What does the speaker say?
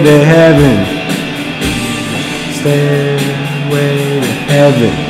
To heaven. Stairway to heaven.